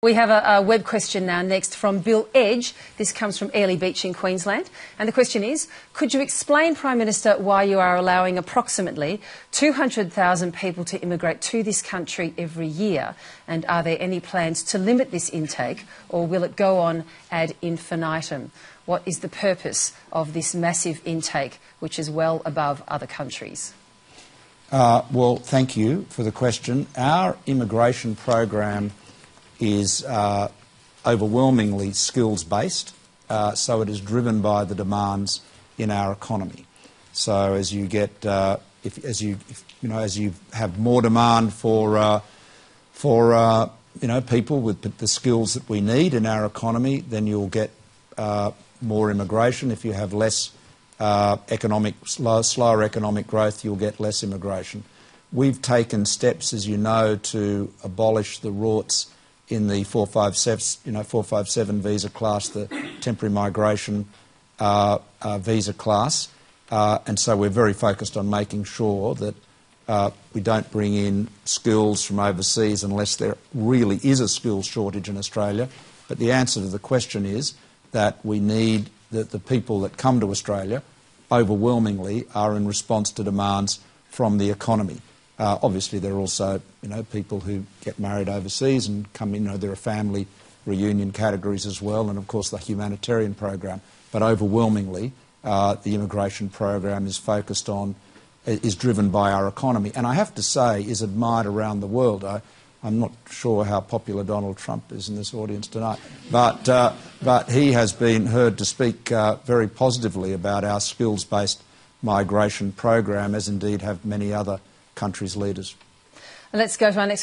We have a, a, web question now next from Bill Edge. This comes from Airlie Beach in Queensland. And the question is Could you explain, Prime Minister, why you are allowing approximately 200,000 people to immigrate to this country every year? And are there any plans to limit this intake or will it go on ad infinitum? What is the purpose of this massive intake, which is well above other countries? Uh, well, thank you for the question. Our immigration program is uh, overwhelmingly skills based, uh, so it is driven by the demands in our economy. So as you get, uh, if, as you, you know, as you have more demand for for you know people with the skills that we need in our economy, then you'll get more immigration. If you have less economic slow, slower economic growth, you'll get less immigration. We've taken steps, as you know, to abolish the rorts in the 457, you know, 457 visa class, the temporary migration uh, uh, visa class. Uh, and so we're very focused on making sure that uh, we don't bring in skills from overseas unless there really is a skills shortage in Australia. But the answer to the question is that we need that the people that come to Australia overwhelmingly are in response to demands from the economy. Uh, obviously, there are also you know people who get married overseas and come in. You know, there are family reunion categories as well, and of course the humanitarian program. But overwhelmingly, uh, the immigration program is focused on is driven by our economy, and I have to say is admired around the world. I, am not sure how popular Donald Trump is in this audience tonight, but, uh, but he has been heard to speak uh, very positively about our skills-based migration program, as indeed have many other country's leaders. Let's go to our next